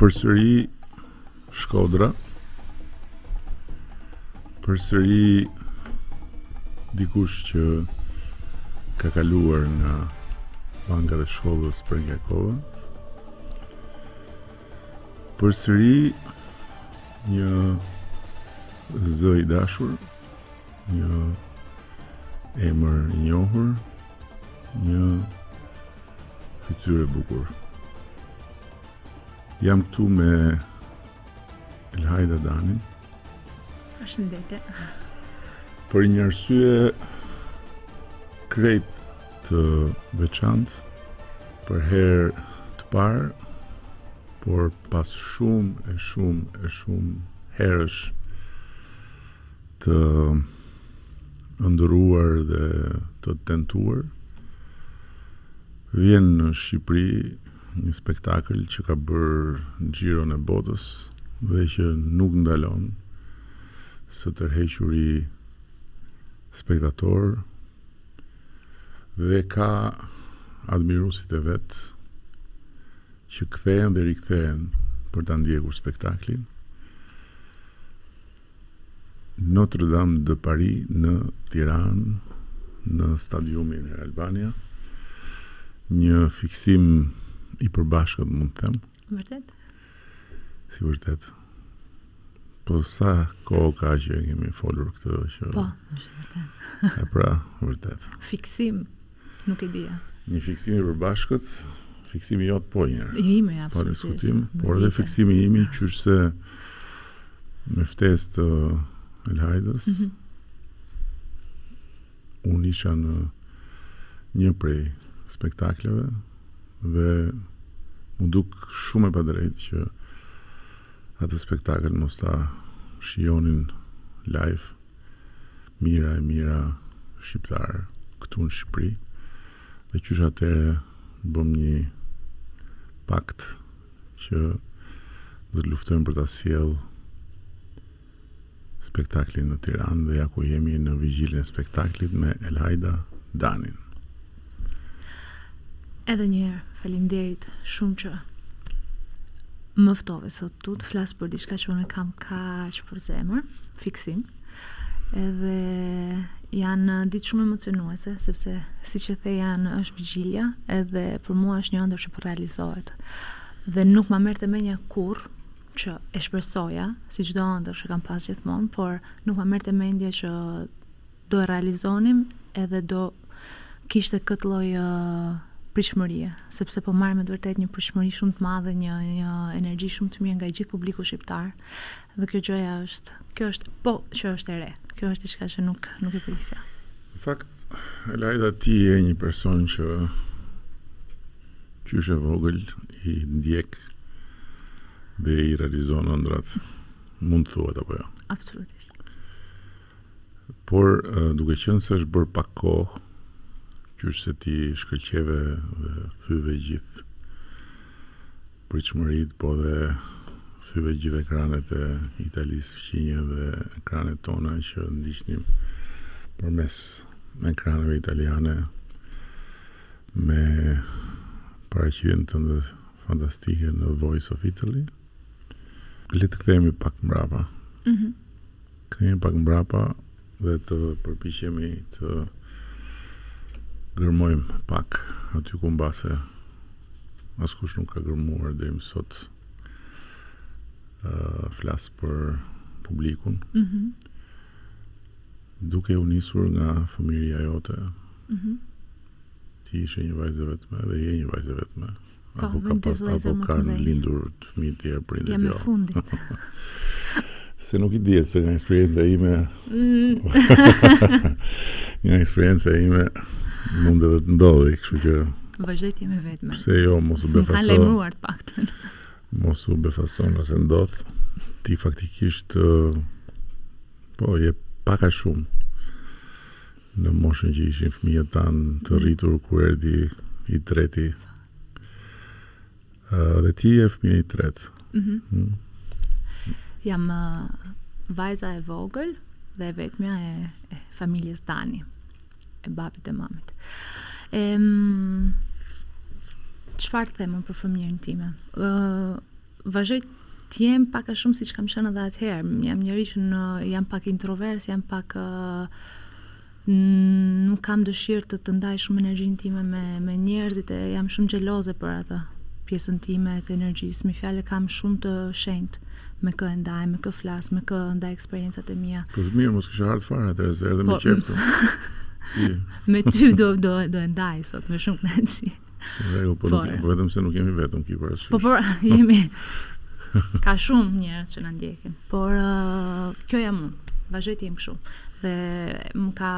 përsëri Shkodra përsëri dikush që ka kaluar nga bankat e shkollës për nga kohën Përsëri një zë i dashur, një emër i njohur, një fytyrë e bukur. Jam këtu me Elhajda Danin. Përshëndetje. Për një arsye krejt të veçantë, për herë të parë, por pas shumë e shumë e shumë herësh të ëndërruar dhe të tentuar, vjen në Shqipëri Një spektakël që ka bërë xhiron e botës dhe që nuk ndalon së tërhequri spektatorë dhe ka admiruesit e vet që kthehen dhe rikthehen për ta ndjekur spektaklin. Notre Dame de Paris në Tiranë në stadiumin Air Albania. Një fiksim i përbashkët mund të them. Vërtet? Si vërtet. Po sa kohë ka që e kemi folur këtë që Po, është vërtet. E pra, vërtet. Fiksim. Nuk e dija. Një fiksim i përbashkët, fiksimi jot po një. I imi absolutisht. Pa diskutim, por edhe fiksimi i imi qysh se me ftesë të Elhajdës. Mm -hmm. Unë isha në një prej spektakleve dhe m'u duk shumë e padrejtë që atë spektakl mos ta shijonin live Mijëra e mijëra shqiptarë këtu në Shqipëri dhe qysh atëherë bëmë një pakt që do të luftojmë për ta sjellë spektaklin në Tiranë dhe ja ku jemi në vigjilin e spektaklit me Elhajda Danin. Edhe një herë, faleminderit shumë që më ftove sot tu të flas për diçka që unë kam kaq për zemër, fiksim. Edhe janë uh, ditë shumë emocionuese, sepse siç e the është vigjilja, edhe për mua është një ëndërr që po realizohet. Dhe nuk ma merrte mendja kurrë që e shpresoja, si çdo ëndërr që kam pas gjithmonë, por nuk ma merrte mendja që Do e realizonim edhe do kishte këtë lloj pritshmërie, sepse po marrim me të vërtetë një pritshmëri shumë të madhe, një një energji shumë të mirë nga gjithë publiku shqiptar. Dhe kjo gjëja është, kjo është po që është e re. Kjo është diçka që nuk nuk e prisja. Në fakt, Elhaida ti je një person që qysh e vogël i ndjek dhe i realizon ëndrrat. Mund të thuhet apo jo? Absolutisht. Por, duke qenë se është bërë pak kohë, qysh se ti shkëlqeve dhe thyve gjithë pritshmëritë, po dhe thyve gjithë ekranet e Italisë fqinje dhe ekranet tona që ndiqnim përmes ekraneve italiane me paraqitjen tënde fantastike në Voice of Italy. Le të kthehemi pak mbrapa. Kthehemi pak mbrapa dhe të përpiqemi të gërmojmë pak aty ku mbase askush nuk ka gërmuar deri më sot. Uh, flas për publikun. Mm -hmm. Duke u nisur nga fëmijëria jote. Mm -hmm. Ti ishe një vajzë e vetme dhe je një vajzë e vetme. Po, apo ka pas apo kanë lindur fëmijë të tjerë prindërit. Jam jo. e fundit. se nuk i dihet se nga eksperienca ime mm. nga eksperienca ime mund edhe të ndodhi, kështu që vazhdon ti e vetme. Pse jo, mos u befason. S'kanë lajmëruar të paktën. Mos u befaso nëse ndodh. Ti faktikisht po je pak a shumë Në moshën që ishin fëmijët tanë të rritur kur erdhi i treti. Ë dhe ti je fëmija i tretë. Mhm. Mm. Jam vajza e vogël dhe e vetmja e, e familjes Dani, e babit e mamit. Em çfarë të them për fëmijërinë time? Ë Vazhdoj të jem pak a shumë siç kam qenë edhe atëherë. Jam njeri që në, jam pak introvers, jam pak nuk kam dëshirë të të ndaj shumë energjinë time me me njerëzit e jam shumë xheloze për atë pjesën time të energjisë. Me fjalë kam shumë të shenjtë me kë e ndaj, me kë flas, me kë ndaj eksperiencat e mia. Po mirë, mos kisha ardhë fare atëherë, se erdhe, po, me qejf. me ty do do do e ndaj sot me shumë kënaqësi. Jo, po, po, vetëm se nuk jemi vetëm ki parasysh. Po por jemi ka shumë njerëz që na ndjekin, por uh, kjo jam unë. Vazhdoj të jem kështu. Dhe më ka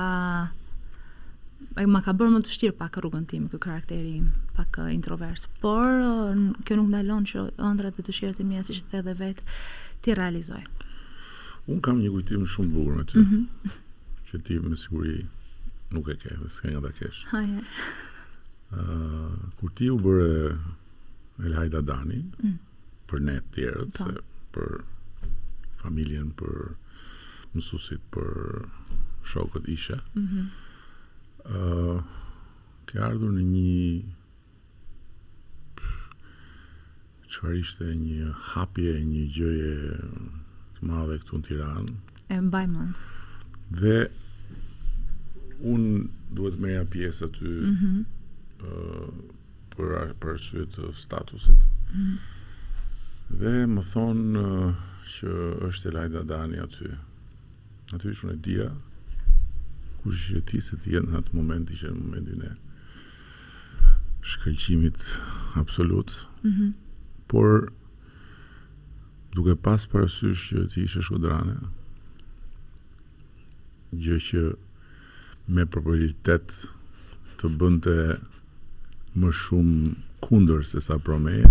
më ka bërë më të vështirë pak rrugën time, ky karakteri im, pak uh, introvert. Por uh, kjo nuk ndalon që ëndrrat dhe dëshirat e mia, siç e the edhe vetë, t'i realizoj. Unë kam një kujtim shumë të bukur me ty. Mm -hmm. Që ti me siguri nuk e ke, dhe s'ke nga ta kesh. Hajë. Kur ti u bëre Elhaida Dani, mm. për ne të tjerët, po. se për familjen, për mësusit, për shokët ishe, mm -hmm. uh, ke ardhur në një Çfarë ishte një hapje e një gjëje të madhe këtu në Tiranë. E mbaj mend. Dhe unë duhet të merrja pjesë aty. Ëh. Mm -hmm. Për për arsye të statusit. Ëh. Mm -hmm. Dhe më thonë që është Elhaida Dani aty. Aty sigurisht unë e dija kush ishe ti se ti je në atë moment, ishe në momentin e shkëlqimit absolut, por duke pas parasysh që ti ishe shkodrane, gjë që me probabilitet të bënte më shumë kundër se sa pro meje,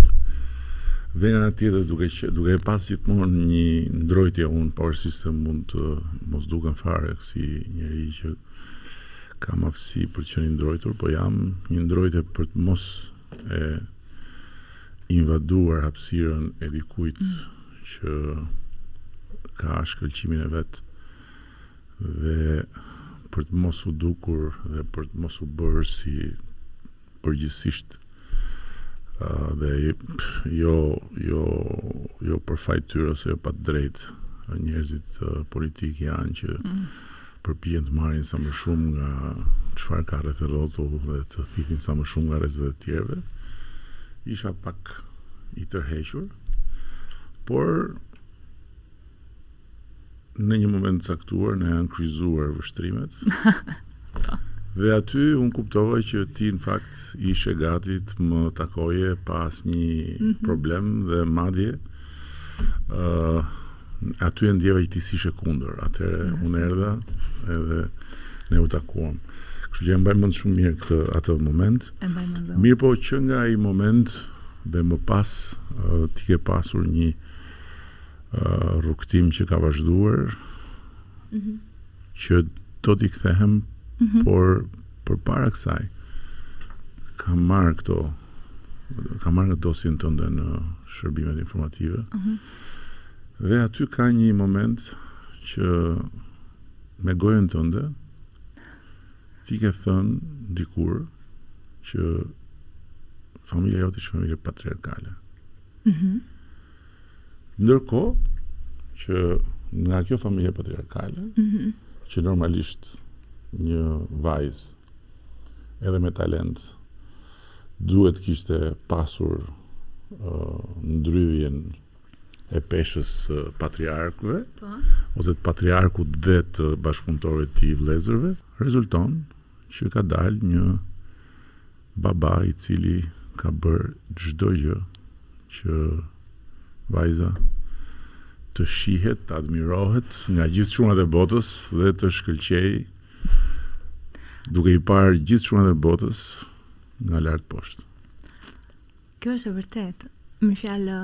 dhe nga ana tjetër duke që duke e pas gjithmonë një ndrojtje unë pavarësisht se mund të mos dukem fare si njeri që Kam aftësi për të qenë i ndrojtur, po kam një ndrojtje për të mos e invaduar hapësirën e dikujt mm. që ka shkëlqimin e vet dhe për të mos u dukur dhe për të mos u bërë si përgjithësisht uh, dhe jo jo jo për faj tyre ose jo pa të drejtë njerëzit uh, politikë janë që mm. përpiqen të marrin sa më shumë nga çfarë ka rreth e rrotull dhe të thithin sa më shumë nga rrezet e të tjerëve. Isha pak i tërhequr, por në një moment të caktuar na janë kryqëzuar vështrimet. Dhe aty unë kuptova që ti në fakt ishe gati të më takoje pa asnjë mm -hmm. problem dhe madje ë uh, Aty e ndjeva që ti s'ishe kundër. Atëherë unë erdha edhe ne u takuam. Kështu që e mbaj mend shumë mirë këtë atë moment. E mbaj mend. Mirëpo që nga ai moment dhe më pas uh, ti ke pasur një uh, rrugëtim që ka vazhduar mm -hmm. që do t'i kthehem mm -hmm. por përpara kësaj kam marrë këto kam marrë dosjen tënde në shërbimet informative mm -hmm. Dhe aty ka një moment që me gojën tënde ti ke thënë dikur që familja jote është familje patriarkale. Mm -hmm. Ndërkohë që nga kjo familje patriarkale, mm -hmm. që normalisht një vajzë Edhe me talent duhet të kishte pasur ndrydhjen e peshës së patriarkëve ose të patriarkut dhe të bashkëpunëtorëve të tij vëllezërve, rezulton që ka dalë një baba i cili ka bërë çdo gjë që vajza të shihet, të admirohet nga gjithë çunat e botës dhe të shkëlqejë Duke i parë gjithë çunat e botës nga lart poshtë. Kjo është e vërtetë. Me fjalë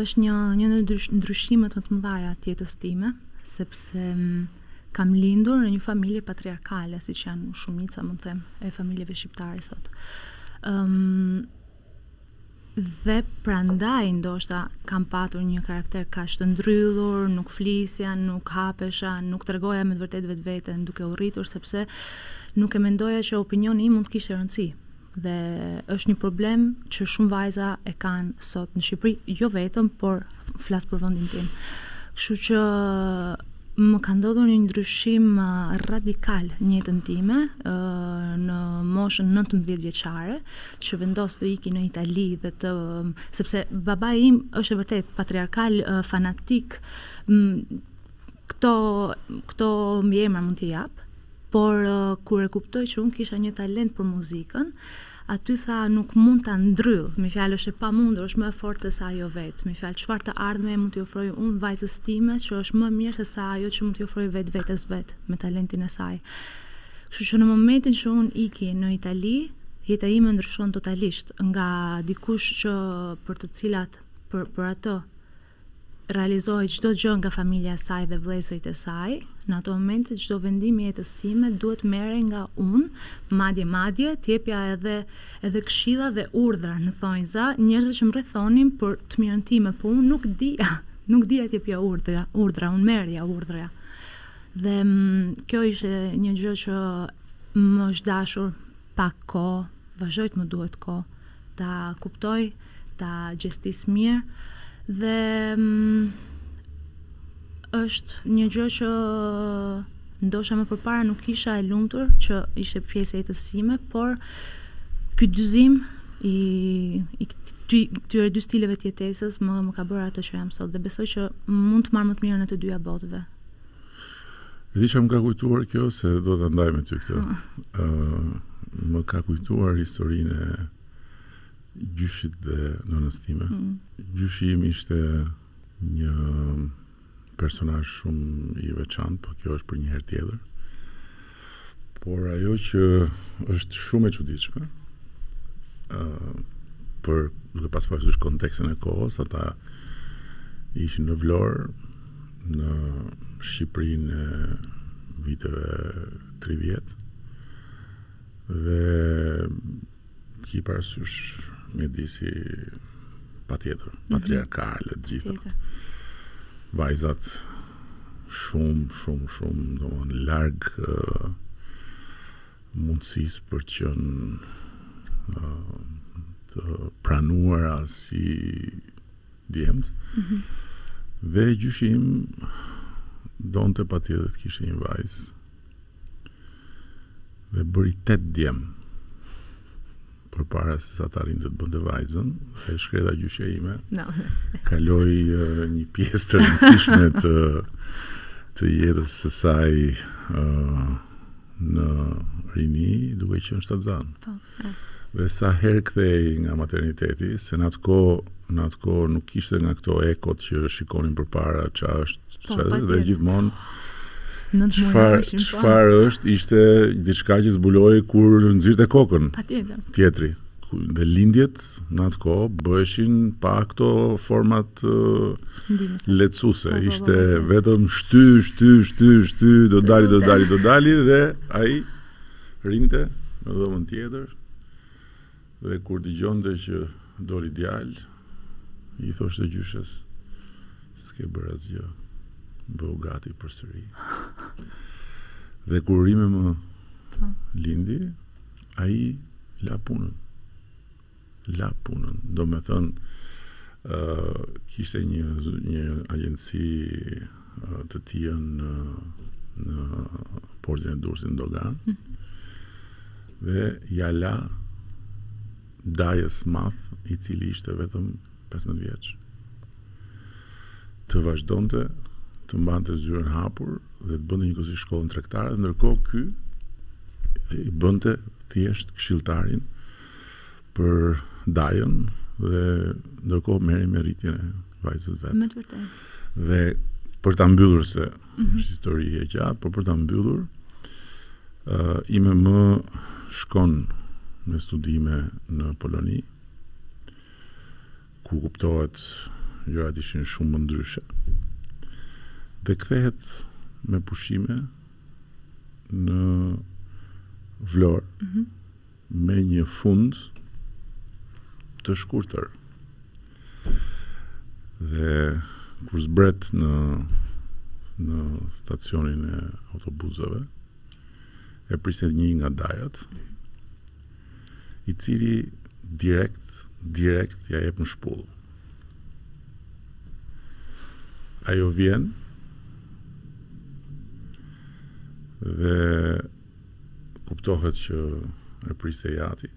është një ndër ndryshimet më të mëdha të jetës time, sepse kam lindur në një familje patriarkale, siç janë shumica, mund të them, e familjeve shqiptare sot. Ëm um, Dhe prandaj ndoshta kam patur një karakter kaq të ndrydhur, nuk flisja, nuk hapesha, nuk tregoja me të vërtetë vetveten duke u rritur sepse nuk e mendoja që opinioni im mund të kishte rëndësi. Dhe është një problem që shumë vajza e kanë sot në Shqipëri, jo vetëm, por flas për vendin tim. Kështu që më ka ndodhur një ndryshim radikal në jetën time në moshën 19 vjeçare, që vendos të iki në Itali edhe të sepse babai im është vërtet patriarkal fanatik këto këto mbiemra mund t'i jap por kur e kuptoi që unë kisha një talent për muzikën aty tha nuk mund ta ndrydh me fjalë është e pamundur është më e fortë se sa ajo vetë me fjalë çfarë të ardhme mund t'i ofroj unë vajzës time që është më mirë se sa ajo që mund t'i ofrojë vetë vetes vet me talentin e saj Kështu që në momentin që unë iki në Itali, jeta ime ndryshon totalisht nga dikush që për të cilat për për atë realizohej çdo gjë nga familja e saj dhe vëllezërit e saj, në ato momente çdo vendim i jetës sime duhet merrej nga unë, madje madje të jepja edhe edhe këshilla dhe urdhra në thonjza njerëzve që më rrethonin por të mirën time, po unë nuk dija, nuk dija të jepja urdhra, urdhra unë merrja urdhra. Dhe kjo ishte një gjë që më është dashur pak kohë, vazhdoj të më duhet kohë, ta kuptoj, ta gjestis mirë, dhe është një gjë që ndoshta më përpara nuk isha e lumtur që ishte pjesë e jetës sime, por ky dyzim i, i këtyre dy stileve të jetesës më, më ka bërë atë që jam sot dhe besoj që mund të marr më të mirën e të dyja botëve. E di ça më ka kujtuar kjo, se do ta ndaj me ty këtë. Uh, më ka kujtuar historinë e gjyshit dhe nënës time. Mm. Gjyshi im ishte një personazh shumë i veçantë, por kjo është për një herë tjetër. Por ajo që është shumë e çuditshme, ë për duke pas parasysh kontekstin e kohës, ata ishin në Vlorë, në Shqipërinë e viteve 30 dhe Ki parasysh mjedisi patjetër, mhm. patriarkal e të gjitha. Vajzat shumë, shumë, shumë, domethënë larg uh, mundësisë për të qenë uh, të pranuara si djemtë. Mm -hmm. Dhe gjyshi im, donte patjetër të kishte një vajzë, Dhe bëri tetë djem. Përpara se sa të arrinte të bënte vajzën, e shkreta gjyshja ime. No. kaloi uh, një pjesë të rëndësishme të të jetës së saj uh, në rini duke qenë shtatzan. Po. Dhe sa herë kthehej nga materniteti, se në atë kohë, në atë kohë nuk kishte nga këto ekot që shikonin përpara ça është, po, ça është dhe gjithmonë çfarë po. çfarë është ishte diçka që zbulohej kur nxirrte kokën. Patjetër. Tjetri. Dhe lindjet në atë kohë bëheshin pa këto format uh, lehtësuese. Po, ishte vetëm shty, shty, shty, shty, do dalë, do dalë, do dalë dhe ai Rrinte në dhomën tjetër dhe kur dëgjonte që doli djalë, i thoshte gjyshes, S'ke bërë asgjë, bëhu gati përsëri. Dhe kur ime më po. lindi, ai la punën. la punën, domethënë kishte një një agjenci të tijën në në portin e Durrësit në doganë. Mm. Dhe ia la dajës së madh, i cili ishte vetëm 15 vjeç. Të vazhdonte të mbante zyrën hapur dhe të bënte njëkohësisht shkollën tregtare, ndërkohë ky i bënte thjesht këshilltarin për dajën dhe ndërkohë merrej me rritjen e vajzës së vet. Me të vërtetë. Dhe për ta mbyllur se mm -hmm. është histori e gjatë, por për ta mbyllur ë uh, ime më shkon me studime në Poloni ku kuptohet gjërat ishin shumë më ndryshe. Dhe kthehet me pushime në Vlorë. Mm -hmm Me një fund të shkurtër. Dhe kur zbret në në stacionin e autobusëve, e priste një nga dajat, i cili direkt, direkt ia jep në shpullë. Ajo vjen dhe Kuptohet që e priste i ati,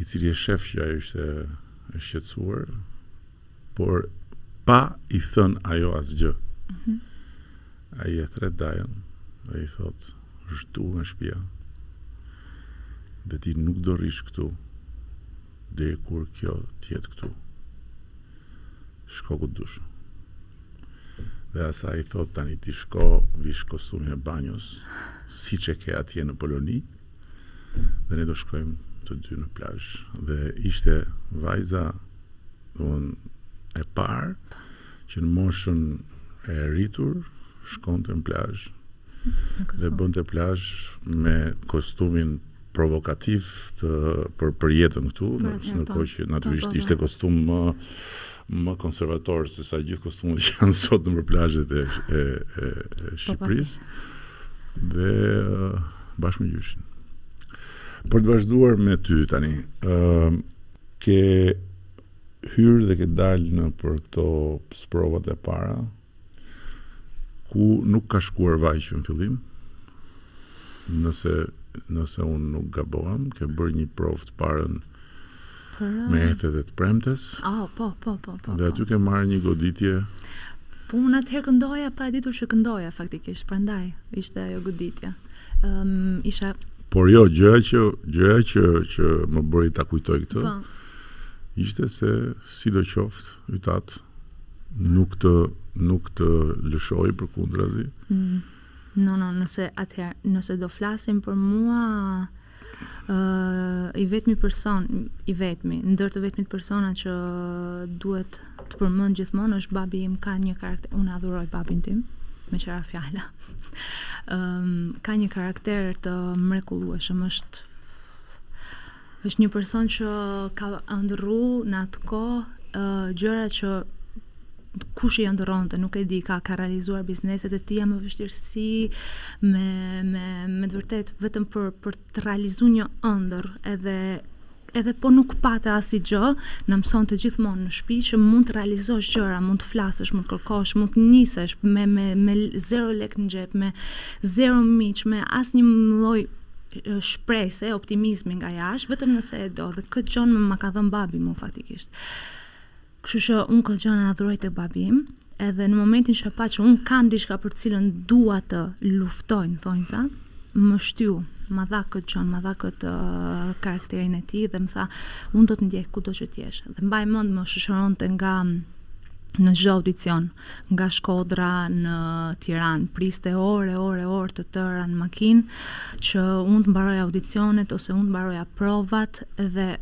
i cili e shef që ajo ishte e shqetësuar, por pa i thënë ajo asgjë. Mhm. Ai e thërret dajën dhe i thotë, "Zhduku nga shtëpia. Dhe ti nuk do rrish këtu." Deri kur kjo të jetë këtu. Shko ku dush. Dhe as ai thotë tani ti shko vish kostumin e banjos siç e ke atje në Poloni dhe ne do shkojmë të dy në plazh. Dhe ishte vajza domethënë e parë që në moshën e rritur shkonte në plazh dhe bënte plazh me kostumin provokativ për për jetën këtu, në në po. kohë që natyrisht po, po. ishte kostum më më konservator se sa gjithë kostumet që janë sot nëpër plazhet e e e, e Shqipërisë. Dhe bashkë me gjyshin. Për të vazhduar me ty tani, ë uh, ke hyrë dhe ke dalë nëpër këto sprovat e para, Ku nuk ka shkuar vaj që në fillim, nëse nëse unë nuk gabohem, ke bërë një provë të parën për me Ethet e të premtes. Ah, po, po, po, po. Dhe po. aty ke marrë një goditje. Po unë atëherë këndoja pa e ditur që këndoja faktikisht, prandaj ishte ajo goditja. Ëm um, isha Por jo, gjëja që gjëja që që më bëri ta kujtoj këtë, po, ishte se sidoqoftë Yt atë nuk të nuk të lëshoi përkundrazi. Mm. No, no, nëse atëherë, nëse do flasim për mua, uh, i vetmi person, i vetmi, ndër të vetmit persona që duhet të përmend gjithmonë është babi im, ka një karakter, unë adhuroj babin tim, meqë ra fjala. um, ka një karakter të mrekullueshëm, është Është një person që ka ëndërru në atë kohë gjëra që kush i ëndërronte nuk e di, ka, ka realizuar bizneset e tija me vështirësi, me, me, me të vërtet, vetëm për, për të realizu një ëndërr edhe edhe po nuk pate asnjë gjë, na mësonte gjithmonë në shtëpi që mund të realizosh gjëra, mund të flasësh, mund të kërkosh, mund të nisesh me me me zero lek në xhep, me zero miq, me asnjë lloj shprese, optimizmi nga jashtë, vetëm nëse e do, dhe këtë gjënë ma ka dhënë babi mu faktikisht. Kështu që unë këtë gjënë e adhuroj te babi im, edhe në momentin që e pa që unë kam diçka për të cilën dua të luftoj në thonjëza, më shtyu, ma dha këtë gjënë, ma dha këtë uh, karakterin e tij dhe më tha, unë do të ndjek kudo që t'jesh. Dhe mbaj mend më shoqëronte nga në çdo audicion. Nga Shkodra në Tiranë priste orë e orë, orë të tëra në makinë që unë të mbaroja audicionet ose unë të mbaroja provat dhe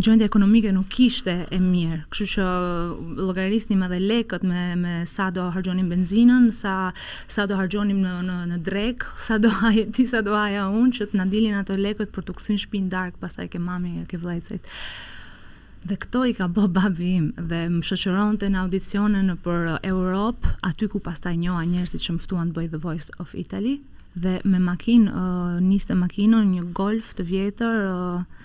gjendja ekonomike nuk ishte e mirë, kështu që llogarisnim edhe lekët me me sa do harxhonim benzinën, sa sa do harxhonim në në në drekë, sa do haje ti, sa do haja unë që të na dilnin ato lekët për t'u kthyer në shtëpi në darkë pastaj ke mami e ke vëllezërit. Dhe këto i ka bërë babi im dhe më shoqëronte në audicione nëpër Europë, aty ku pastaj njoha njerëzit që më ftuan të bëj The Voice of Italy dhe me makinë uh, ngiste makinën një Golf të vjetër uh,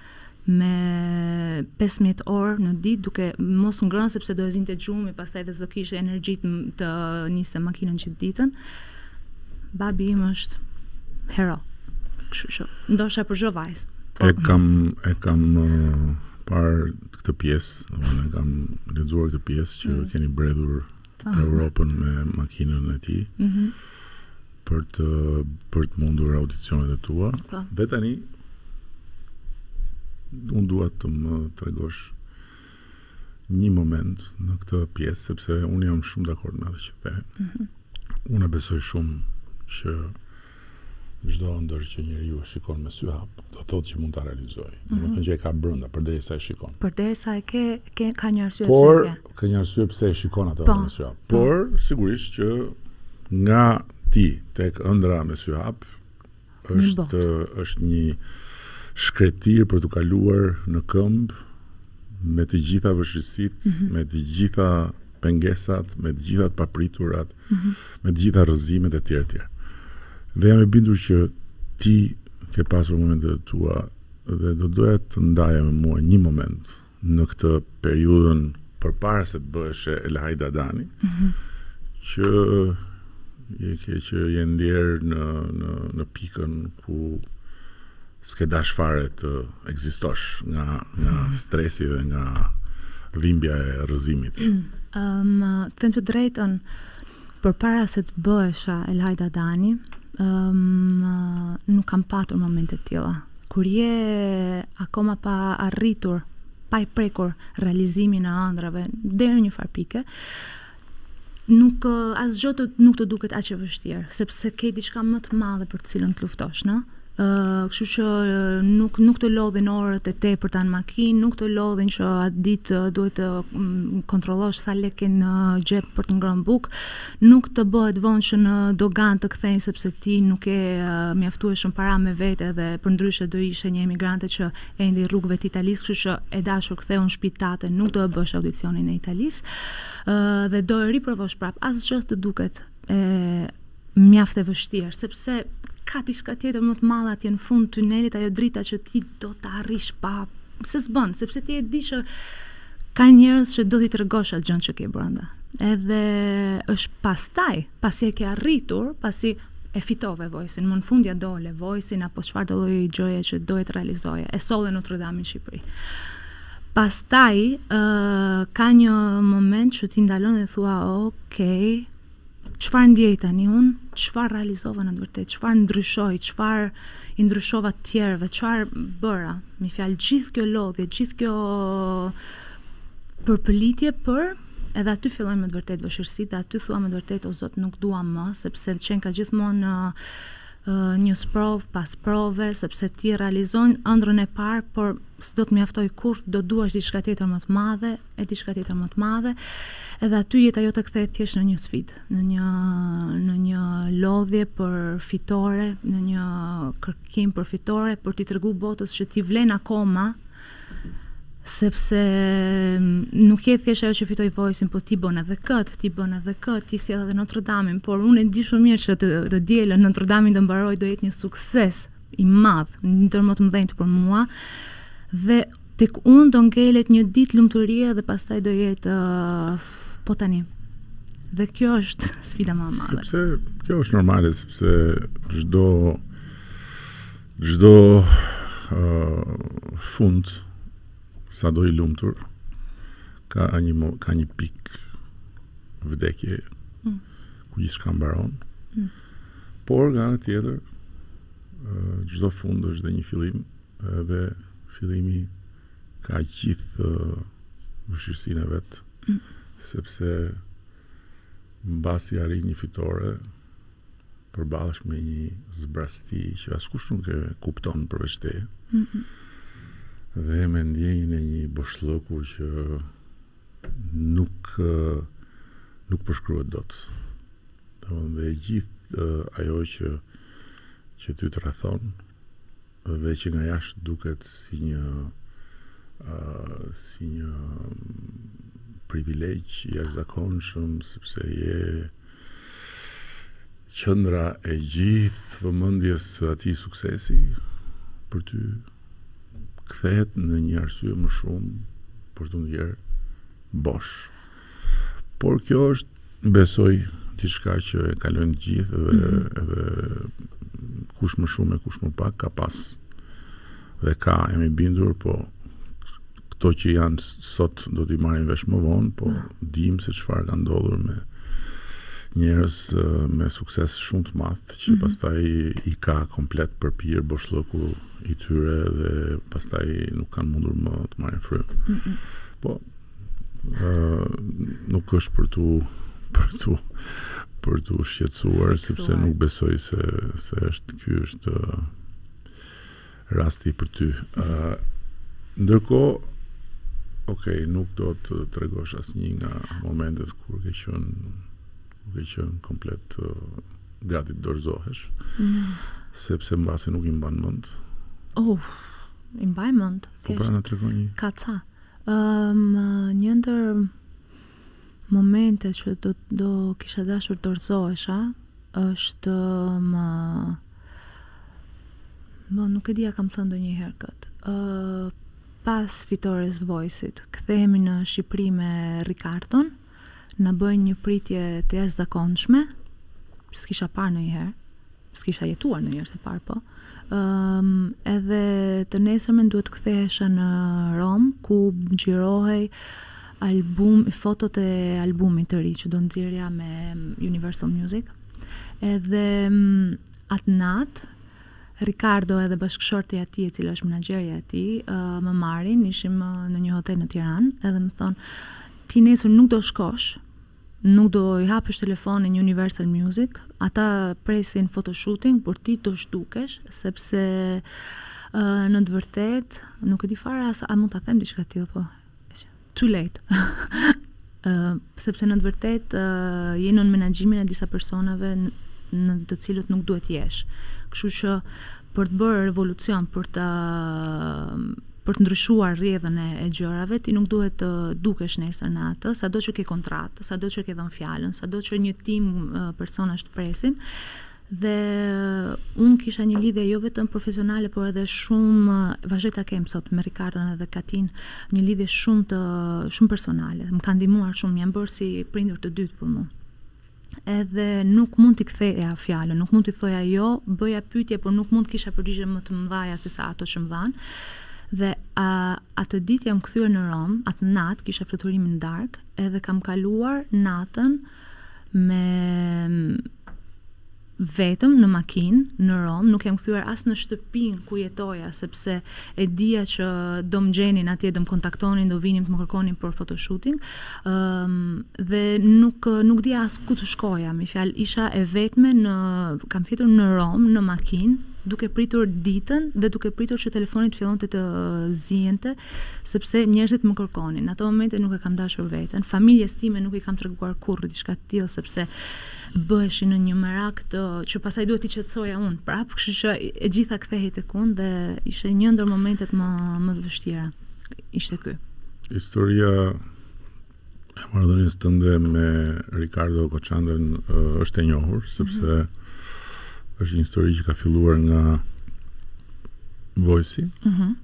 me 15 orë në ditë duke mos ngrënë sepse do e zinte gjumi, pastaj dhe s'do kishte energji të ngiste makinën gjithë ditën. Babi im është hero. Kështu që ndoshta për çdo vajzë. Po. E kam e kam uh, parë këtë pjesë, domethënë e kam lexuar këtë pjesë që mm. keni bredhur po. Europën me makinën e tij. Mhm. Mm për të për të mundësuar audicionet e tua. Pa. Po. Dhe tani unë dua të më tregosh Një moment në këtë pjesë, sepse unë jam shumë dakord me atë që the. Mm -hmm. Unë besoj shumë që çdo ëndër që njeriu e shikon me sy hap, do të thotë që mund ta realizojë. Mm -hmm. Domethënë që e ka brenda përderisa e shikon. Përderisa e ke, ke ka një arsye pse e ke. Por ka një arsye pse e shikon atë po, me sy hap. Po. Por sigurisht që nga ti tek ëndra me sy hap, Është është një shkretirë për t'u kaluar në këmbë me të gjitha vështirësitë, mm -hmm. me të gjitha pengesat, me të gjitha të papriturat, mm -hmm. me të gjitha rrëzimet e tjera e tjera. Dhe jam e bindur që ti ke pasur momentet e tua dhe do doja të ndaje me mua një moment. Mm në këtë periudhën përpara se të bëheshe Elhaida Dani, që je ke që je ndjerë në në në pikën ku s'ke dashë fare të ekzistosh nga nga stresi dhe nga dhimbja e rrëzimit. Ëm, të them të drejtën, Përpara se të bëhesha Elhaida Dani, ëm nuk kam patur momente të tilla. Kur je akoma pa arritur, pa e prekur realizimin e ëndrrave deri në një farë pike, nuk asgjë nuk të duket aq e vështirë, sepse ke diçka më të madhe për të cilën të luftosh, no? Kështu që nuk nuk të lodhin orët e tepërta në makinë, nuk të lodhin që atë ditë duhet të mm, kontrollosh sa lekë ke në xhep për të ngrënë bukë, nuk të bëhet vonë që në doganë të kthejnë sepse ti nuk ke uh, mjaftueshëm para me vete dhe përndryshe do ishe një emigrante që endej rrugëve të Italisë, kështu që e dashur kthehu në shpi tate, nuk do e bësh audicionin e Italisë. Ë dhe do e riprovosh prap, asgjë s'të duket e mjaft e vështirë, sepse ka diçka tjetër më të madhe atje në fund tunelit, ajo drita që ti do ta arrish patjetër s'bën, sepse ti e di që ka njerëz që do t'i tregosh atë gjën që ke brenda. Edhe është pastaj, pasi e ke arritur, pasi e fitove vojsin, më në fund ia dole vojsin apo çfarëdo lloj gjëje që doje të realizoje, e solle Notre Dame në Shqipëri. Pastaj ë uh, ka një moment që ti ndalon dhe thua, "Ok, Çfarë ndjej tani unë, çfarë realizova në të vërtetë, çfarë ndryshoi, çfarë i ndryshova të tjerëve, çfarë bëra. Një fjalë gjithë kjo lodhje, gjithë kjo përpëlitje për edhe aty fillojnë me të vërtetë vështirësitë dhe aty thua me të vërtetë o zot nuk dua më, sepse qenka gjithmonë në uh, një sprovë pas sprove, sepse ti realizon ëndrën e parë, por s'do të mjaftojë kurrë, do duash diçka tjetër më të madhe, e diçka tjetër më të madhe. Edhe aty jeta jote kthehet thjesht në një sfidë, në një në një lodhje për fitore, në një kërkim për fitore, për t'i tregu botës që ti vlen akoma sepse mm, nuk je thjesht ajo që fitoi Voice-in, po ti bën edhe kët, ti bën edhe kët, ti sjell edhe Notre Dame-in, por unë e di shumë mirë që të, të dielën Notre Dame-i do mbarojë, do jetë një sukses i madh, ndër më të mëdhenjtë për mua dhe tek unë do ngelet një ditë lumturie dhe pastaj do jetë uh, po tani. Dhe kjo është sfida më e madhe. Sepse kjo është normale sepse çdo çdo uh, fund sado i lumtur ka një ka një pikë vdekje mm. ku gjithçka mbaron. Mm. Por nga ana tjetër, çdo fund është dhe një fillim, edhe fillimi ka gjithë vështirësinë e vet, mm. sepse mbasi arrin një fitore, përballesh me një zbrasti që askush nuk e kupton përveç teje. Mm -hmm. Dhe me ndjenjën e një boshllëku që nuk nuk përshkruhet dot. Domethënë dhe e gjithë ajo që që ty të rrethon dhe që nga jashtë duket si një, si një privilegj i jashtëzakonshëm sepse je qëndra e gjithë vëmendjes së atij suksesi për ty kthehet në një arsye më shumë për t'u ndjerë bosh. Por kjo është, besoj, diçka që e kalojnë të gjithë dhe mm -hmm. edhe kush më shumë e kush më pak ka pas dhe ka, jam i bindur, po Këto që janë sot do t'i marrin vesh më vonë, po dimë se çfarë ka ndodhur me njerëz me sukses shumë të madh, që mm -hmm. pastaj i ka komplet përpir boshllëku i tyre dhe pastaj nuk kanë mundur më të marrin frymë. Mm -hmm. Po ë nuk është për t'u për t'u për t'u shqetësuar sepse nuk besoj se se është ky është rasti për ty ndërkohë ok nuk do të tregosh asnjë nga momentet kur ke qenë kur ke qenë komplet gati të dorëzohesh mm. sepse mbase nuk i mban mend oh i mbaj mend po pra na tregon një, ka ca um, një ndër Momente që do do kisha dashur të dorëzohesha është më Bon, nuk e di a kam thënë ndonjëherë këtë. Ë pas fitores Voice-it, kthehemi në Shqipëri me Ricardon, na bëjnë një pritje të jashtëzakonshme, që s'kisha parë ndonjëherë. S'kisha jetuar ndonjëherë se parë po. Ëm, edhe të nesërmen duhet të kthehesha në Romë, ku xhirohej album, fotot e albumit të ri që do nxjerrja me Universal Music. Edhe atë natë Ricardo edhe bashkëshortja e tij, e cila është menaxherja e tij, më marrin, ishim në një hotel në Tiranë, edhe më thonë, ti nesër nuk do shkosh, Nuk do i hapësh telefonin Universal Music, ata presin photoshooting por ti do zhdukesh sepse në të vërtetë nuk e di fare as a mund ta them diçka të tillë po. Too late. sepse në të vërtetë je nën menaxhimin e disa personave në të cilët nuk duhet të jesh. Kështu që për të bërë revolucion, për të për të ndryshuar rrjedhën e e gjërave, ti nuk duhet të dukesh nesër në atë, sado që ke kontratë, sado që ke dhënë fjalën, sado që një team personash të presin, dhe uh, unë kisha një lidhje jo vetëm profesionale por edhe shumë uh, vazhdoj ta kem sot me Ricardon edhe Katin një lidhje shumë të shumë personale më ka ndihmuar shumë janë bërë si prindër të dytë për mua edhe nuk mund t'i ktheja fjalën, nuk mund t'i thoja jo, bëja pyetje, por nuk mund të kisha përgjigje më të mëdha se sa ato që më dhanë. Dhe a, atë ditë jam kthyer në Romë, atë natë kisha fluturimin darkë, edhe kam kaluar natën me vetëm në makinë në Romë, nuk jam kthyer as në shtëpinë ku jetoja sepse e dija që do më gjenin atje, do më kontaktonin, do vinin të më kërkonin për photoshooting. Ëm dhe nuk nuk dija as ku të shkoja, me një fjalë isha e vetme në kam fjetur në Romë në makinë duke pritur ditën dhe duke pritur që telefoni të fillonte të ziente sepse njerëzit më kërkonin. Në ato momente nuk e kam dashur veten, familjes time nuk i kam treguar kurrë diçka të tillë sepse bëheshin në një merak të që pastaj duhet t'i qetësoja unë prapë, kështu që e gjitha kthehej tek unë dhe ishte një ndër momentet më më të vështira. Ishte ky. Historia e marrëdhënies tënde me Ricardo Cocciante-n është e njohur mhm. sepse mm -hmm. është një histori që ka filluar nga Voice. Mhm. Mm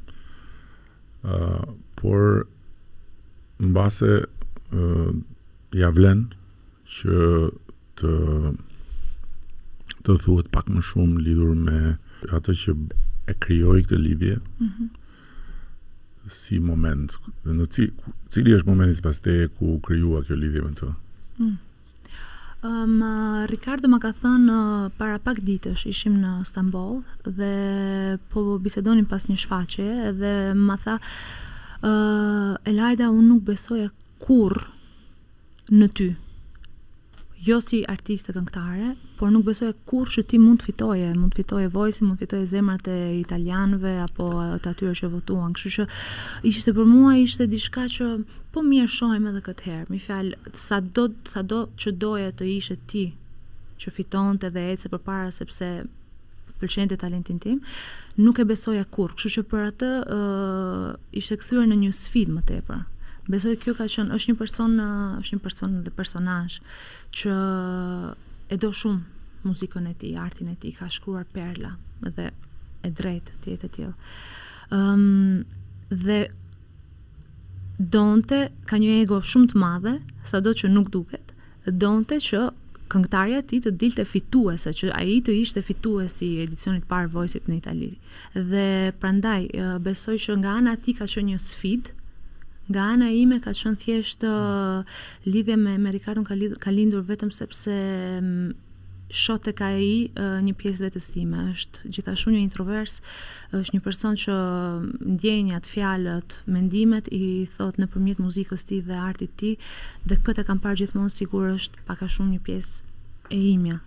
uh, por mbase uh, ja vlen që të të thuhet pak më shumë lidhur me atë që e krijoi këtë lidhje. Ëh. Mm -hmm. Si moment, në cili, cili është momenti sipas teje ku krijua kjo lidhje me të? Mm. Um, Ricardo më ka thënë uh, para pak ditësh ishim në Stamboll dhe po bisedonim pas një shfaqjeje dhe më tha uh, Elajda unë nuk besoja kurrë në ty jo si artiste këngëtare, por nuk besoja kurrë që ti mund të fitoje, mund të fitoje Voice-in, mund të fitoje zemrat e italianëve apo të atyre që votuan. Kështu që ishte për mua ishte diçka që po mirë shohim edhe këtë herë. Me një fjalë, sado sado që doje të ishe ti që fitonte dhe ecje përpara sepse pëlqente talentin tim, nuk e besoja kurrë, kështu që për atë ë uh, ishte kthyer në një sfidë më tepër. Besoj kjo ka qenë është një person, uh, është një person dhe personazh që e do shumë muzikën e tij, artin e tij, ka shkruar perla dhe e drejtë të jetë e tillë. Ëm um, dhe donte ka një ego shumë të madhe, sado që nuk duket, donte që këngëtarja e tij të dilte fituese, që ai të ishte fituesi i edicionit të parë Voice-it në Itali. Dhe prandaj besoj që nga ana e tij ka qenë një sfidë, nga ana ime ka qenë thjesht lidhje me me Ricardon ka, lidh, ka lindur vetëm sepse shoh tek ai një pjesë vetes time. Është gjithashtu një introvers, është një person që ndjenjat, fjalët, mendimet i thotë nëpërmjet muzikës tij dhe artit tij dhe këtë e kam parë gjithmonë sikur është pak a shumë një pjesë e imja.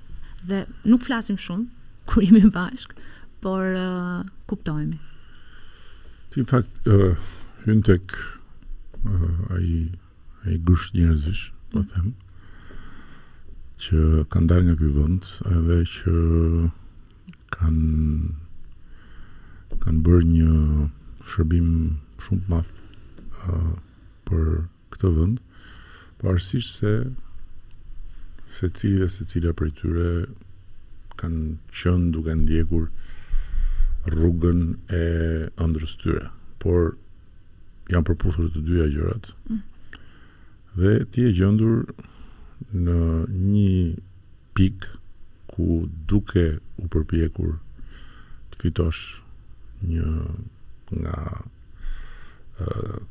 Dhe nuk flasim shumë kur jemi bashkë, por uh, kuptohemi. Ti në fakt uh, hyn tek uh, ai Ai grusht njerëzish, po them, që kanë dalë nga ky vend edhe që kanë kanë bërë një shërbim shumë të madh uh, për këtë vend, pavarësisht se secili dhe secila prej tyre kanë qenë duke ndjekur rrugën e ëndrës tyre. Por Janë përputhur të dyja gjërat. Dhe ti je gjendur në një pikë ku duke u përpjekur të fitosh një nga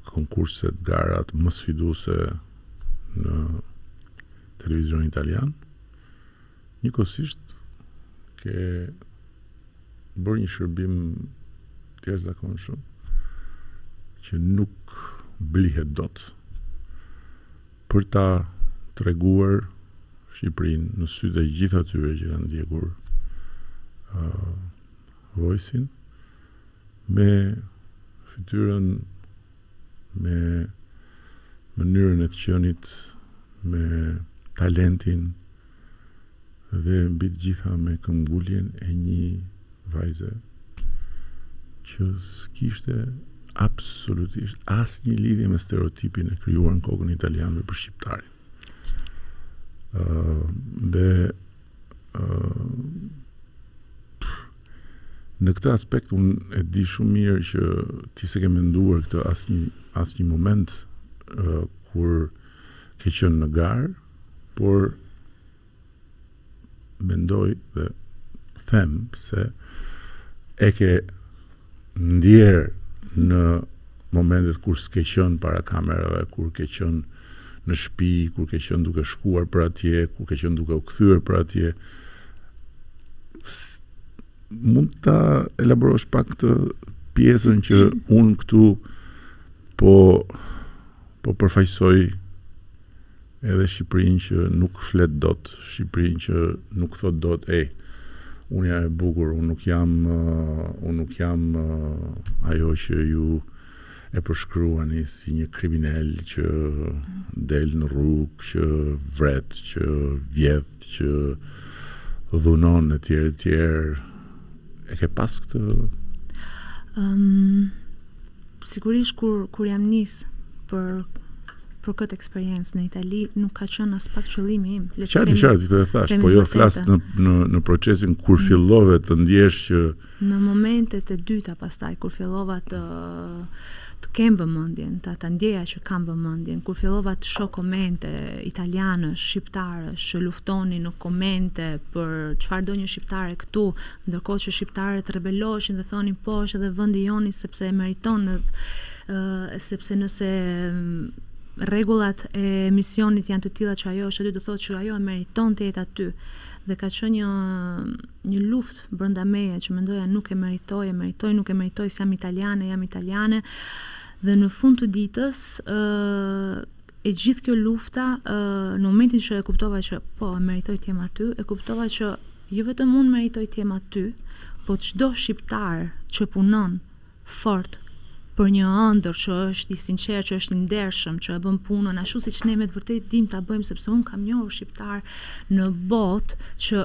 konkurset, garat më sfiduese në televizionin italian, Njëkohësisht ke bërë një shërbim të jashtëzakonshëm që nuk blihet dot për ta treguar Shqipërinë në sytë e gjithë atyre që kanë ndjekur Voice-in me fytyrën me mënyrën e të qenit, me talentin dhe mbi të gjitha me këmbënguljen e një vajze që s'kishte absolutisht asnjë lidhje me stereotipin e krijuar në kokën e italianëve për shqiptarin. Ëh, dhe ëh, Në këtë aspekt unë e di shumë mirë që ti s'e ke menduar këtë asnjë asnjë moment uh, kur ke qenë në garë, por mendoj dhe them se e ke ndier në momentet kur s'ke qenë para kamerave, kur ke qenë në shpi, kur ke qenë duke shkuar për atje, kur ke qenë duke u kthyer për atje. Mund ta elaborosh pak këtë pjesën që un këtu po po përfaqësoj edhe Shqipërinë që nuk flet dot, Shqipërinë që nuk thot dot, ej, unë jam e bukur, unë nuk jam, uh, unë nuk jam uh, ajo që ju E përshkruani si një kriminel që del në rrugë, që vret, që vjedh, që dhunon e tjerë e tjerë. E ke pas këtë? Um, sigurisht kur, kur jam nis për për këtë eksperiencë në Itali nuk ka qenë aspak qëllimi im. Le të themi. Çfarë, çfarë, këtë e thash, po jo flas në në në procesin kur mm. fillove të ndjesh që Në momentet e dyta pastaj kur fillova të të kem vëmendjen, ta ta ndjeja që kam vëmendjen, kur fillova të shoh komente italianësh, shqiptarësh që luftonin në komente për çfarë do një shqiptare këtu, ndërkohë që shqiptarët rebeloheshin dhe thonin po është edhe vendi joni sepse e meriton në, uh, sepse nëse rregullat e emisionit janë të tilla që ajo është aty do të thotë që ajo e meriton të jetë aty dhe ka qenë një një luftë brenda meje që mendoja nuk e meritoj, e meritoj, nuk e meritoj, s'jam italiane, jam italiane dhe në fund të ditës e gjithë kjo lufta në momentin që e kuptova që po e meritoj të jem aty, e kuptova që jo vetëm unë meritoj të jem aty, po çdo shqiptar që punon Fort, për një ëndërr që është i sinqertë, që është i ndershëm, që e bën punën ashtu siç ne me të vërtetë dimë ta bëjmë sepse unë kam njohur shqiptarë në botë që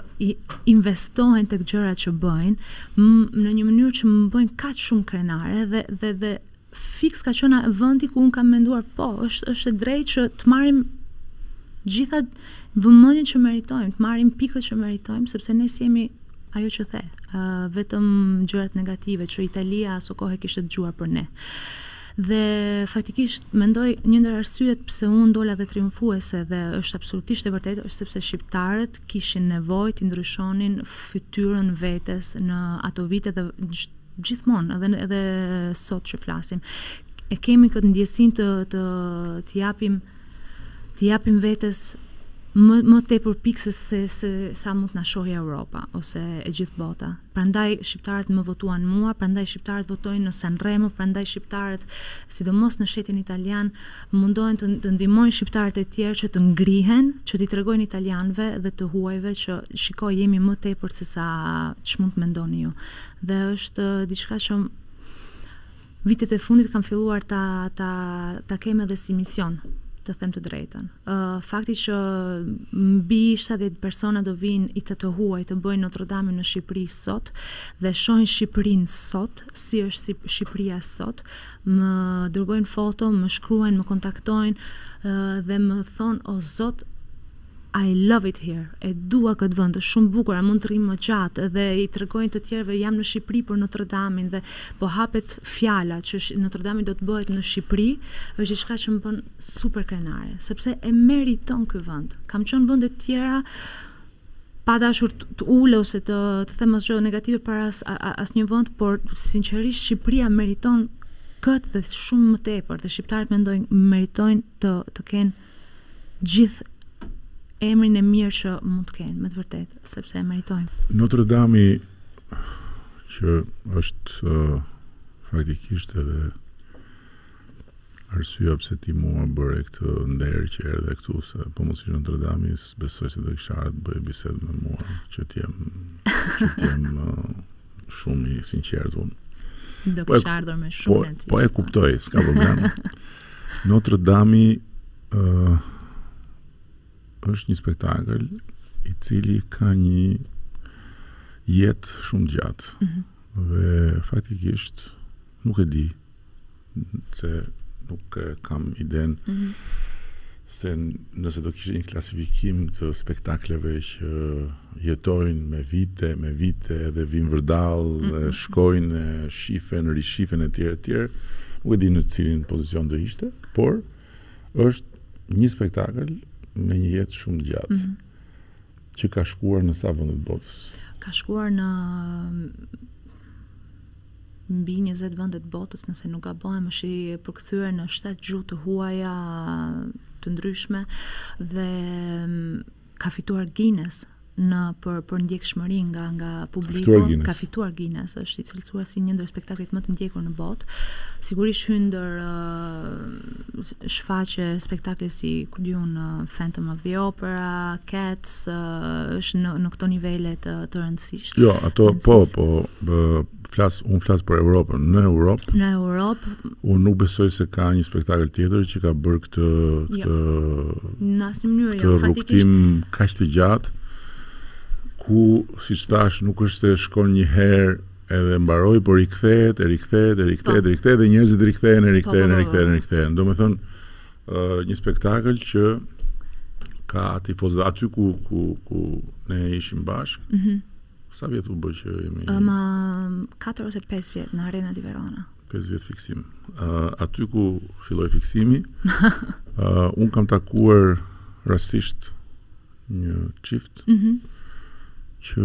investohen tek gjërat që bëjnë, në një mënyrë që më bëjnë kaq shumë krenare dhe dhe dhe fiks ka qenë vendi ku unë kam menduar po, është është e drejtë që të marrim gjithë vëmendjen që meritojmë, të marrim pikët që meritojmë sepse ne s'jemi Ajo që the, vetëm gjërat negative që Italia aso kohe kishte dëgjuar për ne. Dhe faktikisht mendoj një ndër arsyet pse unë dola dhe triumfuese dhe është absolutisht e vërtetë është sepse shqiptarët kishin nevojë t'i ndryshonin fytyrën vetes në ato vite dhe gjithmonë edhe edhe sot që flasim e kemi këtë ndjesinë të të të japim T'i japim vetes më më tepër pikë se se se sa mund të na shohë Europa ose e gjithë bota. Prandaj shqiptarët më votuan mua, prandaj shqiptarët votojnë në Sanremo, prandaj shqiptarët, sidomos në shtetin italian, mundohen të të ndihmojnë shqiptarët e tjerë që të ngrihen, që t'i tregojnë italianëve dhe të huajve që shiko jemi më tepër se sa ç'mund të mendoni ju. Dhe është diçka që Vitet e fundit kam filluar ta ta ta kem edhe si mision, të them të drejtën. Ë fakti që mbi shtatëdhjetë persona do vijnë të të huaj të bëjnë Notre Dame-in në Shqipëri sot dhe shohin Shqipërinë sot, si është si Shqipëria sot, më dërgojnë foto, më shkruajnë, më kontaktojnë ë dhe më thonë o zot I love it here e dua këtë vend është shumë bukur a mund të rrim më gjat dhe i tregojnë të tjerëve jam në Shqipëri për Notre Damin dhe po hapet fjala që Notre Dami do të bëhet në Shqipëri është diçka që më bën super krenare sepse e meriton ky vend kam qenë në vende të tjera pa dashur të ulë ose të të them asgjë negative për as, asnjë vend, por sinqerisht Shqipëria meriton këtë dhe shumë më tepër dhe shqiptarët mendoj meritojnë të të kenë gjithë emrin e mirë që mund të kenë, me të vërtetë, sepse e meritojnë. Notre Dame që është uh, faktikisht edhe arsyeja pse ti ma bëre këtë nder që erdhe këtu se po mos ishte Notre Dame, s'besoj se do kishe ardhur të bëje bisedë me mua që të jem që të jem uh, Shumë i sinqert unë. Do po kisha ardhur me shumë po, rëndësi. Po e kuptoj, s'ka problem. Notre Dame uh, është një spektakël i cili ka një jetë shumë të gjatë. Mm -hmm. Dhe faktikisht Nuk e di, se nuk e kam idenë mm -hmm. se nëse do kishte një klasifikim të spektakleve që jetojnë me vite, me vite dhe vijnë vërdallë mm -hmm. dhe mhm. shkojnë, shifen, rishifen e tjerë e tjerë, nuk e di në cilin pozicion do ishte, por është një spektakël me një jetë shumë të gjatë. Mm -hmm. që ka shkuar në sa vende të botës? Ka shkuar në mbi njëzet vende të botës, nëse nuk gabohem, është i përkthyer në shtatë gjuhë të huaja të ndryshme dhe ka fituar Guinness në për për ndjekshmëri nga nga publiku ka fituar, ka fituar Guinness është i cilësuar si një ndër spektaklet më të ndjekur në botë sigurisht hyn ndër uh, shfaqje spektakle si ku diun Phantom of the Opera, Cats, është në në këto nivele të të rëndësishme. Jo, ato po, po, bë, flas, un flas për Europën, në Europë. Në Europë. Un nuk besoj se ka një spektakël tjetër që ka bërë këtë jo. këtë jo. në asnjë mënyrë jo, rrugëtim kaq të gjatë ku siç thash nuk është se shkon një herë Edhe mbaroi por rikthehet e rikthehet e rikthehet e rikthehet dhe njerëzit rikthehen e rikthehen e rikthehen e rikthehen. Domethënë është një spektakël që ka tifozë aty ku ku ku ne ishim bashkë. Mm -hmm. Sa vjet u bë që jemi? Ëm um, 4 ose 5 vjet në Arena di Verona. 5 vjet fiksim. Uh, aty ku filloi fiksimi, uh, un kam takuar rastisht Një çift që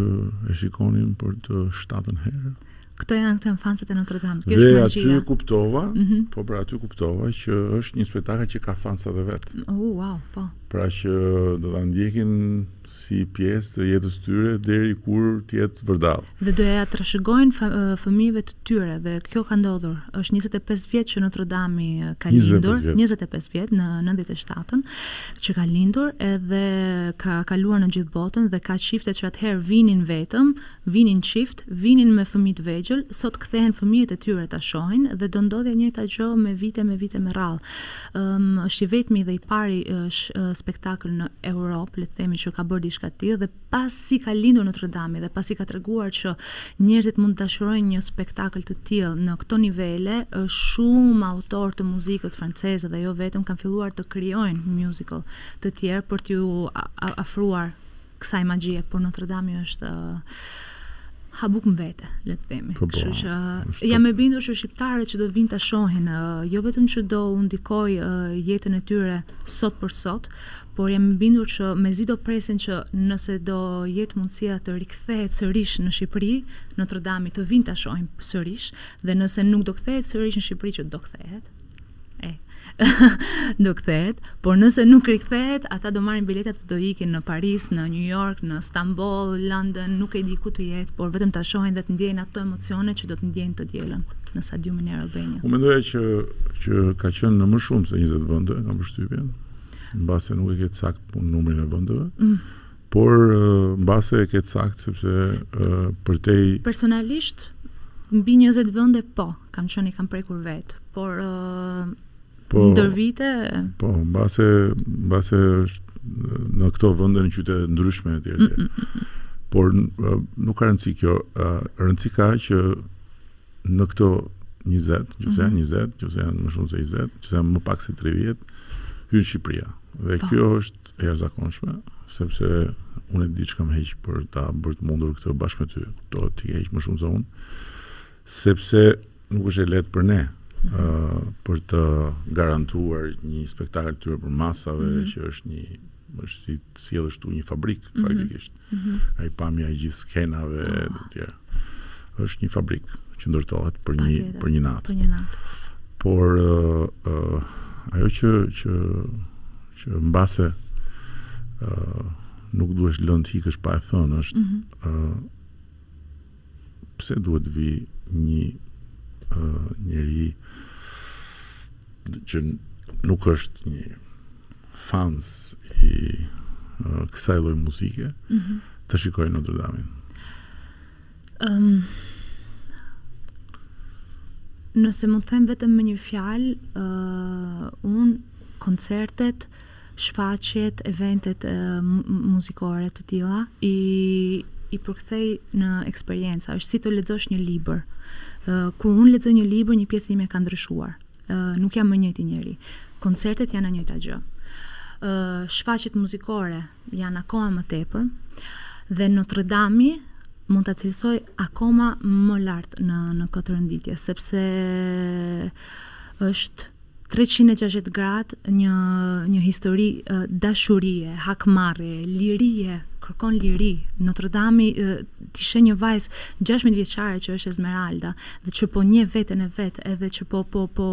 e shikonin për të shtatën herë. Këto janë këto janë fanset e Notre Dame. Kjo është magjia. Dhe aty e kuptova, mm -hmm. po pra aty kuptova që është një spektakël që ka fansat e vet. Oh, wow, po. Pra që do ta ndjekin si pjesë të jetës tyre deri kur të jetë vërdall. Dhe do ja trashëgojnë fëmijëve të tyre dhe kjo ka ndodhur. Është njëzet e pesë vjet që Notre Dame ka lindur, njëzet e pesë vjet në nëntëdhjetë e shtatën që ka lindur edhe ka kaluar në gjithë botën dhe ka çifte që atëherë vinin vetëm, vinin çift, vinin me fëmijë të vegjël, sot kthehen fëmijët e tyre ta shohin dhe do ndodhë e njëjta gjë me vite me vite me radhë. Ëm është i vetmi dhe i pari spektakël në Europë, le të themi që ka bërë diçka të tillë dhe Pasi ka lindur Notre-Dame-i dhe pasi ka treguar që njerëzit mund të dashurojnë një spektakël të tillë në këto nivele, shumë autorë të muzikës franceze dhe jo vetëm kanë filluar të krijojnë musical të tjerë për t'iu afruar kësaj magjie, por Notre-Dame-i është habuk më vete, le të themi. Po, po, Kështu që është- jam e bindur që shqiptarët që do të vinë ta shohin, ë, jo vetëm që do u ndikojë ë, jetën e tyre sot për sot, por jam e bindur që mezi do presin që nëse do jetë mundësia të rikthehet sërish në Shqipëri, Notre Dame-i të vijnë ta shohin sërish dhe nëse nuk do kthehet sërish në Shqipëri që do kthehet, e do kthehet, por nëse nuk rikthehet, ata do marrin biletat dhe do ikin në Paris, në New York, në Stamboll, Londër, nuk e di ku të jetë, por vetëm ta shohin dhe të ndjejnë ato emocione që do të ndjejnë të dielën në stadiumin Air Albania. Unë mendoj që që ka qenë në më shumë se 20 vende, kam përshtypjen. Mbase nuk e kemi të saktë numrin e vendeve. Mm. Por mbase e ke të saktë sepse uh, përtej Personalisht mbi 20 vende po, kam qenë i kam prekur vet, por uh, po, ndër vite po, mbase mbase është në këto vende në qytete të ndryshme etj. Mm, mm, mm, mm. Por uh, nuk ka rëndësi kjo, uh, rëndësi ka që Në këto njëzet, nëse janë njëzet, nëse janë më shumë se njëzet, nëse janë më pak se tridhjetë, hyn Shqipëria. Dhe po. kjo është e jashtëzakonshme, sepse unë e di çka kam hequr për ta bërë të mundur këtë bashkë me ty, ti ke hequr më shumë se unë, sepse nuk është e lehtë për ne, uh, për të garantuar një spektakël të këtyre përmasave, mm -hmm. që është një është si të sjellësh këtu një fabrikë mm -hmm. faktikisht. Ajo pamja e gjithë skenave e të tjera. Është një fabrikë që ndërtohet për një për një natë. Për një natë. Por uh, uh, ajo që që që mbase uh, nuk duhesh lënë të ikësh pa e thënë është mm -hmm. uh, Pse duhet të vijë një njeri që nuk është një fans i kësaj lloj muzike mm -hmm. të shikojë Notrdamin? Um, nëse mund të them vetëm me një fjalë, uh, unë koncertet shfaqjet, eventet muzikore të tilla i i përkthej në eksperienca, është si të lexosh një libër. Kur unë lexoj një libër, një pjesë ime ka ndryshuar. Nuk jam më i njëjti njeri. Koncertet janë e njëjta gjë. Shfaqjet muzikore janë akoma më tepër dhe Notre Dame mund ta cilësoj akoma më lart në në këtë renditje, sepse është Treqind e gjashtëdhjetë gradë një një histori dashurie, hakmarrjeje, lirie, kërkon liri. Notre Dame ti sheh një vajzë gjashtëmbëdhjetë vjeçare që është Esmeralda dhe që po njeh veten e vet edhe që po po po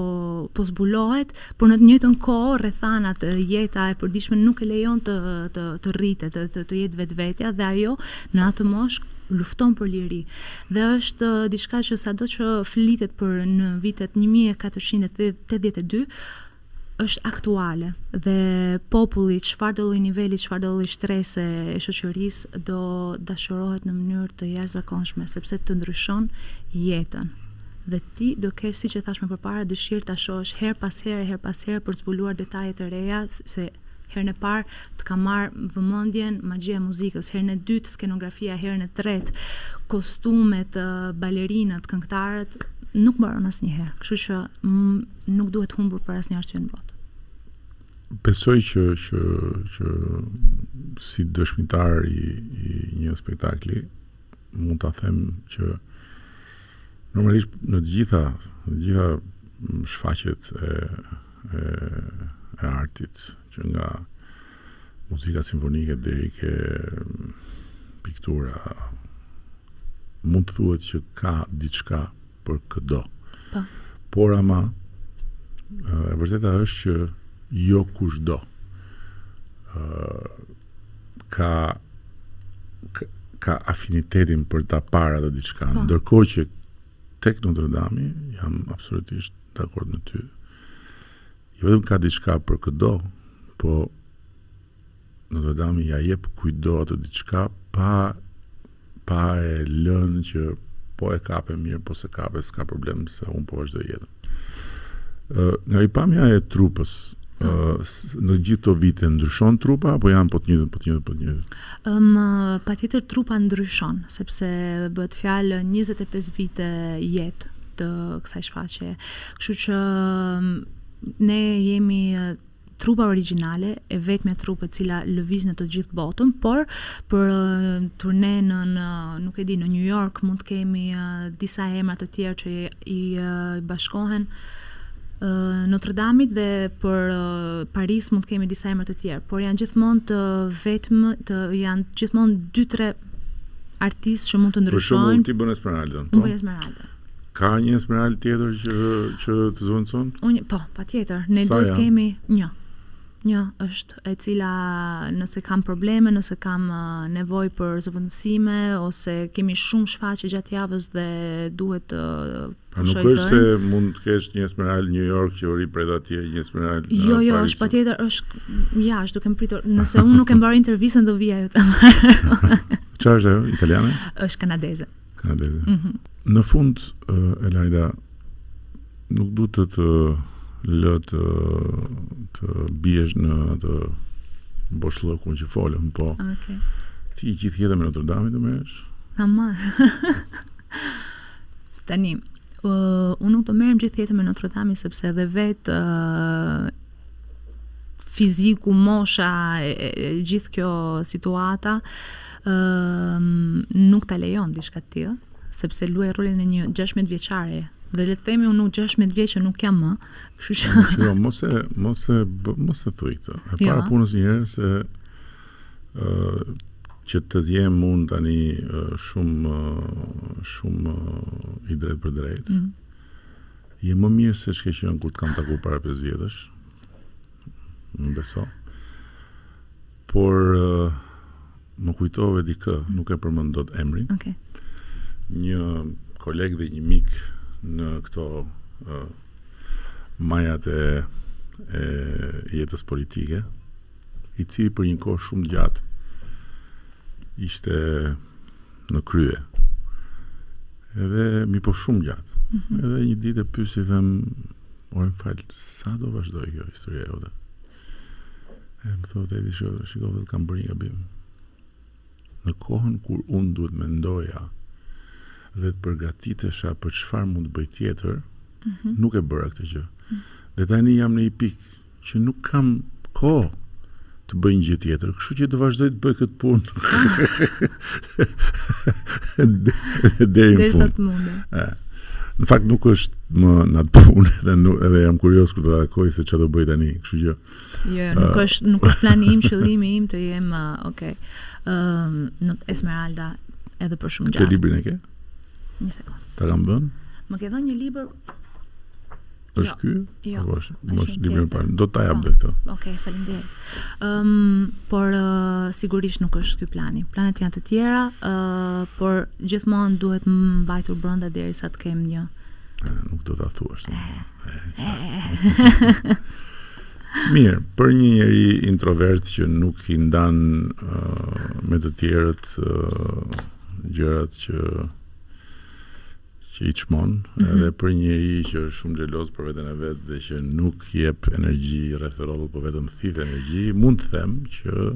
po zbulohet, por në të njëjtën kohë rrethanat, jeta e përditshme nuk e lejon të të të rritet, të të jetë vetvetja dhe ajo në atë moshë lufton për liri. Dhe është diçka që sado që flitet për në vitet 1482 është aktuale dhe populli çfarëdolloj niveli, çfarëdolloj shtrese e shoqërisë do dashurohet në mënyrë të jashtëzakonshme sepse të ndryshon jetën dhe ti do kesh siç e thashë më përpara dëshirë ta shohësh herë pas here, herë pas here për të zbuluar detaje të reja se Herën e parë të ka marrë vëmendjen magjia e muzikës, herën e dytë skenografia, herën e tretë kostumet, balerinët, këngëtarët, nuk mbaron asnjëherë. Kështu që nuk duhet humbur për asnjë arsye në botë. Besoj që që që si dëshmitar i, i një spektakli mund ta them që normalisht në të gjitha, në të gjitha shfaqjet e e e artit që nga muzika simfonike deri ke piktura mund të thuhet që ka diçka për këdo. Po. Por ama e vërteta është që jo kushdo ë ka ka afinitetin për ta parë atë diçka. Po. Ndërkohë që Tek Notre Dame-i jam absolutisht dakord me ty. Jo vetëm ka diçka për këdo, po Notre Dame-i ia jep kujtdo atë diçka pa pa, e lë që po e kape mirë, po s'e kape, s'ka problem se unë po vazhdoj jetën. Ë nga pikëpamja e trupës, ë në gjithë këto vite ndryshon trupa apo janë po të njëjtët, po të njëjtët, po të njëjtët? Ëm, patjetër trupa ndryshon, sepse bëhet fjalë njëzet e pesë vite jetë të kësaj shfaqjeje. Kështu që ne jemi trupa origjinale, e vetmja trupë e cila lëviz në të gjithë botën, por për turne në në nuk e di, në Nju Jork mund të kemi disa emra të tjerë që i bashkohen Notre Dame-it dhe për Paris mund të kemi disa emra të tjerë, por janë gjithmonë të vetëm të janë gjithmonë 2-3 artistë që mund të ndryshojnë. Për shembull, ti bën Esmeraldën. Unë po? bëj Esmeraldën. Ka një Esmeraldë tjetër që që të zëvendëson? Unë po, patjetër. Ne duhet të kemi një. Një është e cila nëse kam probleme, nëse kam nevojë për zëvendësime ose kemi shumë shfaqje gjatë javës dhe duhet të Po nuk është se mund të kesh një Esmeralda New York që të rri pret atje, një Esmeralda Paris. Jo, jo, është patjetër, është jashtë, duke më pritur. Nëse unë nuk e mbaroj intervistën do vijë ajo ta marr. Çfarë është ajo? Italiane? Është kanadeze. Kanadeze. Mm -hmm. Në fund, uh, Elhaida, nuk du të të lë të, të biesh në atë boshllëkun që folëm, po. Okay. Ti gjithë jetën me Notre Dame do merresh? Tamam. Tani, unë nuk do merrem gjithë jetën me Notre Dame sepse edhe vetë fiziku, mosha e, gjithë kjo situata nuk ta lejon diçka të tillë, sepse luaj rolin e një 16 vjeçare dhe le të themi unë nuk 16 vjeçe nuk jam më. Kështu që jo, mos e mos e mos e thuaj këtë. E para e punës një herë se Që të jem unë tani shumë shumë i drejtpërdrejtë. Mm. Je më mirë se ç'ke qenë kur të kam takuar para 5 vjetësh. Më beso. Por më kujtove dikë, mm. nuk e përmend dot emrin. Okej. Okay. Një koleg dhe një mik në këto uh, majat e, e jetës politike, i cili për një kohë shumë të gjatë ishte në krye. Edhe imi po shumë gjatë. Mm -hmm. Edhe një ditë e pys dhe i them ore më fal, sa do vazhdojë kjo historia jote? E më thotë e di shiko, unë kam bërë një gabim. Në kohën kur unë duhet mendoja dhe të përgatitesha për çfarë mund të bëj tjetër, mm -hmm. nuk e bëra këtë gjë. Mm -hmm. Dhe tani jam në një pikë, Që nuk kam kohë të bëj një gjë tjetër, kështu që do vazhdoj të bëj këtë punë. Deri në fund. Në fakt nuk është më në atë punë dhe nuk edhe jam kurioz kur do ta takoj se çfarë do bëjë tani, kështu që. Jo, jo nuk është nuk është plani im, qëllimi im të jem, uh, okay. Ëm në Esmeralda edhe për shumë gjatë. Këtë librin e ke? Një sekond. Ta kam dhënë? Më ke dhënë një libër Është ky? Jo. Apo është? Mos është një libri më tjetër. parë. Do ta jap Po. dhe këtë. Okej, faleminderit. Ëm, por ë, sigurisht nuk është ky plani. Planet janë të tjera, ë, por gjithmonë duhet m- mbajtur brenda derisa të kem një. E, nuk do ta thuash. se- Mirë, për një njeri introvert që nuk i ndan ë, me të tjerët ë, gjërat që që i çmon, edhe për një njeri që është shumë xheloz për veten e vet dhe që nuk jep energji rreth e rrotull, por vetëm thith energji, mund të them që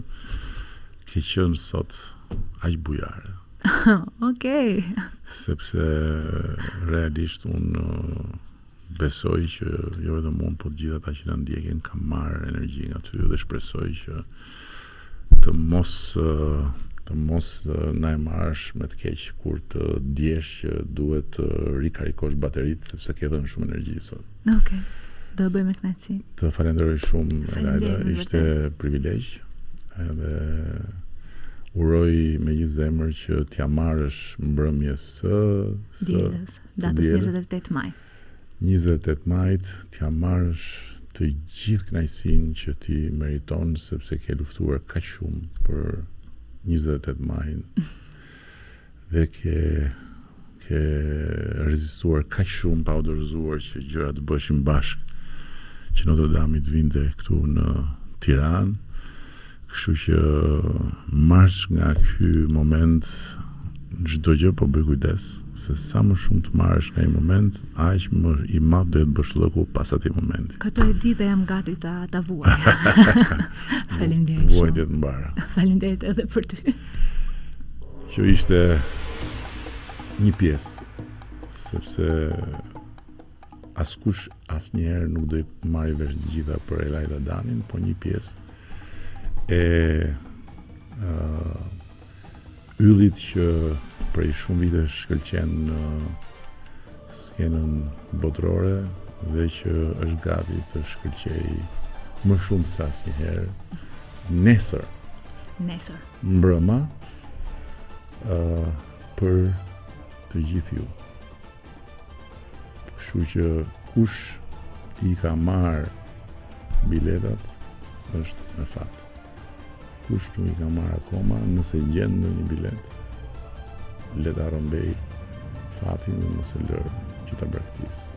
ke qenë sot aq bujare. Okej. Okay. Sepse realisht unë Besoj që jo vetëm unë, por të gjithë ata që na ndjekin kanë marrë energji nga ty dhe shpresoj që të mos të mos na e marrësh me të keq kur të ndjesh që duhet të rikarikosh bateritë sepse ke dhënë shumë energji sot. Okej. Okay. Do e bëj me kënaqësi. Të falenderoj shumë Elhaida, ishte privilegj edhe uroj me gjithë zemër që t'ja marrësh mbrëmjes së së Datës njëzet e tetë maj. Njëzet e tetë majit t'ja marrësh të gjithë kënaqësinë që ti meriton sepse ke luftuar kaq shumë për njëzet e tetë majin dhe ke ke rezistuar kaq shumë pa u dorëzuar që gjërat të bëheshin bashkë që Notre Dame-i të vinte këtu në Tiranë. Kështu që marrsh nga ky moment çdo gjë po bëj kujdes, se sa më shumë të marrësh nga një moment, aq më i madh do jetë boshllëku pas atij momenti. Këtë e di dhe jam gati ta ta vuaj. Faleminderit shumë. Vuajtje të mbara. Faleminderit edhe për ty. Kjo ishte një pjesë sepse askush Asnjëherë nuk do i marri vesh të gjitha për Elhaida Danin, po një pjesë e uh, yllit që prej shumë vite shkëlqen në skenën botërore dhe që është gati të shkëlqej më shumë se asnjëherë nesër. Nesër. mbrëma ë uh, për të gjithë ju. Kështu që kush i ka marrë biletat është me fat. Kush nuk i ka marrë akoma, nëse gjen ndonjë biletë, le ta rrëmbejë fatin dhe mos e lërë që ta braktisë.